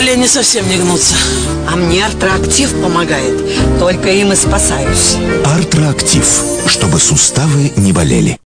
колени совсем не гнутся. А мне артроактив помогает. Только им и спасаюсь. Артроактив, чтобы суставы не болели.